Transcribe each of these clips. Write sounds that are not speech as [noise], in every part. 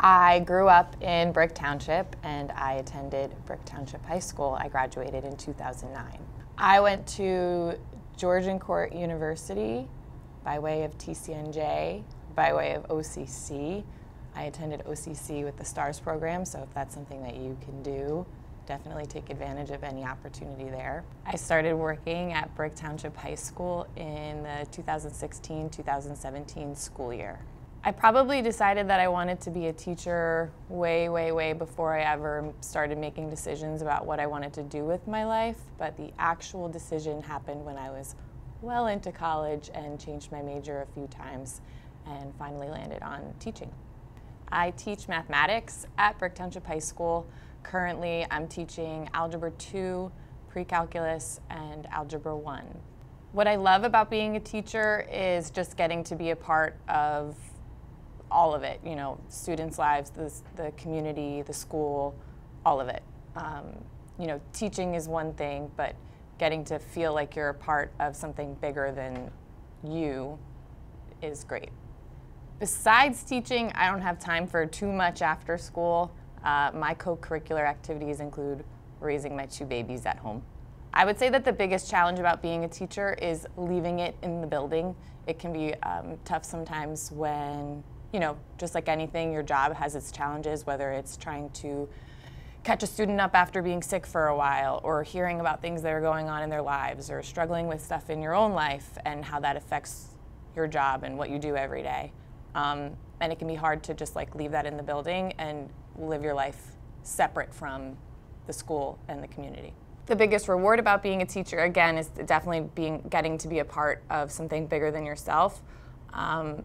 I grew up in Brick Township and I attended Brick Township High School. I graduated in 2009. I went to Georgian Court University by way of TCNJ, by way of OCC. I attended OCC with the STARS program, so if that's something that you can do, definitely take advantage of any opportunity there. I started working at Brick Township High School in the 2016-2017 school year. I probably decided that I wanted to be a teacher way, way, way before I ever started making decisions about what I wanted to do with my life, but the actual decision happened when I was well into college and changed my major a few times and finally landed on teaching. I teach mathematics at Brick Township High School. Currently, I'm teaching Algebra 2, Pre-Calculus, and Algebra 1. What I love about being a teacher is just getting to be a part of all of it, you know, students' lives, the, the community, the school, all of it. Um, you know, teaching is one thing, but getting to feel like you're a part of something bigger than you is great. Besides teaching, I don't have time for too much after school. Uh, my co-curricular activities include raising my two babies at home. I would say that the biggest challenge about being a teacher is leaving it in the building. It can be um, tough sometimes when you know, just like anything, your job has its challenges, whether it's trying to catch a student up after being sick for a while, or hearing about things that are going on in their lives, or struggling with stuff in your own life and how that affects your job and what you do every day. Um, and it can be hard to just like leave that in the building and live your life separate from the school and the community. The biggest reward about being a teacher, again, is definitely being getting to be a part of something bigger than yourself. Um,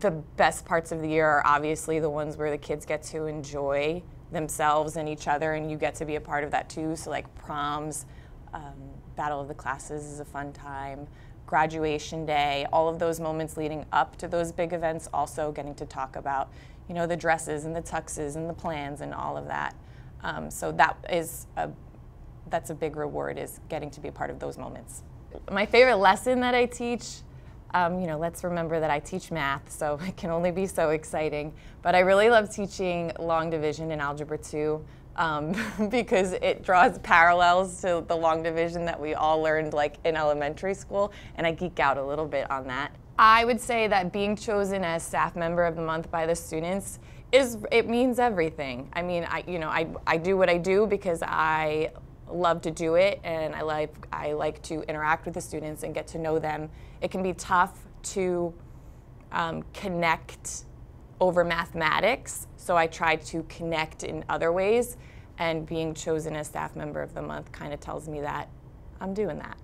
the best parts of the year are obviously the ones where the kids get to enjoy themselves and each other, and you get to be a part of that too. So, like proms, um, Battle of the Classes is a fun time, graduation day, all of those moments leading up to those big events, also getting to talk about, you know, the dresses and the tuxes and the plans and all of that. Um, so that is a that's a big reward is getting to be a part of those moments. My favorite lesson that I teach um, you know, let's remember that I teach math, so [laughs] it can only be so exciting. But I really love teaching long division in Algebra 2 um, [laughs] because it draws parallels to the long division that we all learned like in elementary school, and I geek out a little bit on that. I would say that being chosen as staff member of the month by the students is it means everything. I mean, I you know, I, I do what I do because I love to do it and I like I like to interact with the students and get to know them. It can be tough to um, connect over mathematics, so I try to connect in other ways and being chosen as staff member of the month kind of tells me that I'm doing that.